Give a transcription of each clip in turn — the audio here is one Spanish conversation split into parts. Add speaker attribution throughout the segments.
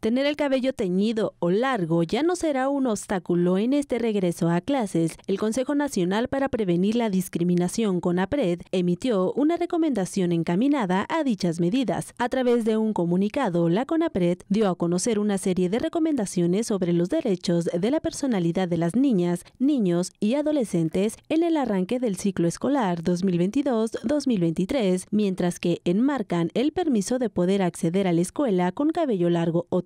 Speaker 1: Tener el cabello teñido o largo ya no será un obstáculo en este regreso a clases. El Consejo Nacional para Prevenir la Discriminación CONAPRED emitió una recomendación encaminada a dichas medidas. A través de un comunicado, la CONAPRED dio a conocer una serie de recomendaciones sobre los derechos de la personalidad de las niñas, niños y adolescentes en el arranque del ciclo escolar 2022-2023, mientras que enmarcan el permiso de poder acceder a la escuela con cabello largo o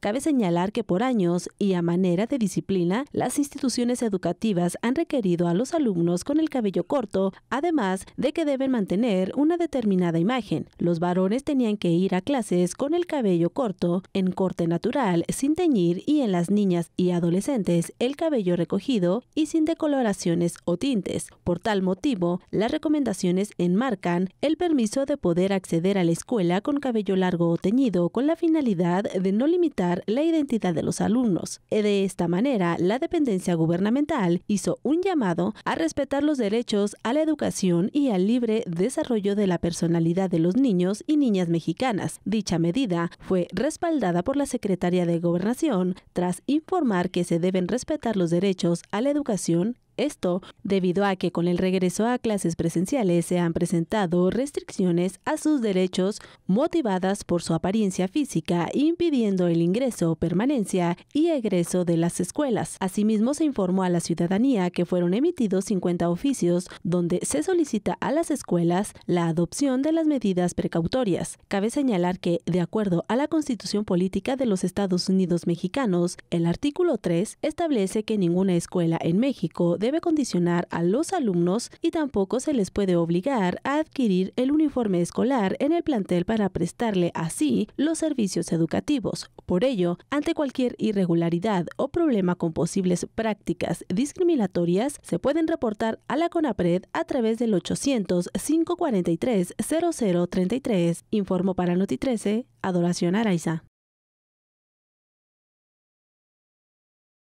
Speaker 1: Cabe señalar que por años y a manera de disciplina, las instituciones educativas han requerido a los alumnos con el cabello corto, además de que deben mantener una determinada imagen. Los varones tenían que ir a clases con el cabello corto, en corte natural, sin teñir y en las niñas y adolescentes el cabello recogido y sin decoloraciones o tintes. Por tal motivo, las recomendaciones enmarcan el permiso de poder acceder a la escuela con cabello largo o teñido con la finalidad de no limitar la identidad de los alumnos. De esta manera, la dependencia gubernamental hizo un llamado a respetar los derechos a la educación y al libre desarrollo de la personalidad de los niños y niñas mexicanas. Dicha medida fue respaldada por la Secretaría de Gobernación tras informar que se deben respetar los derechos a la educación esto debido a que con el regreso a clases presenciales se han presentado restricciones a sus derechos motivadas por su apariencia física, impidiendo el ingreso, permanencia y egreso de las escuelas. Asimismo, se informó a la ciudadanía que fueron emitidos 50 oficios donde se solicita a las escuelas la adopción de las medidas precautorias. Cabe señalar que, de acuerdo a la Constitución Política de los Estados Unidos Mexicanos, el artículo 3 establece que ninguna escuela en México debe condicionar a los alumnos y tampoco se les puede obligar a adquirir el uniforme escolar en el plantel para prestarle así los servicios educativos. Por ello, ante cualquier irregularidad o problema con posibles prácticas discriminatorias, se pueden reportar a la CONAPRED a través del 800 543 0033. Informo para Noti 13, Adoración Araiza.